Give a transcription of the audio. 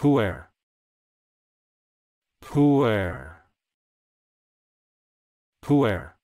puer. Puer. Puer.